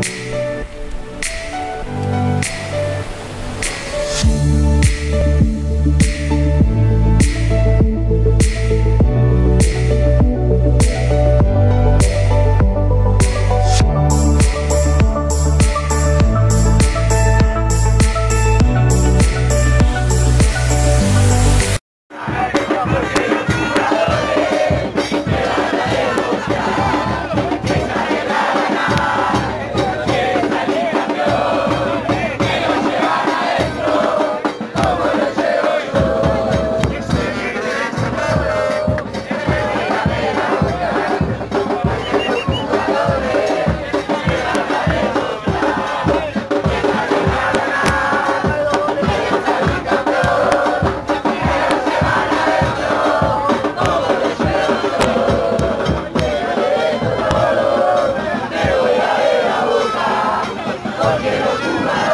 Porque Rumba!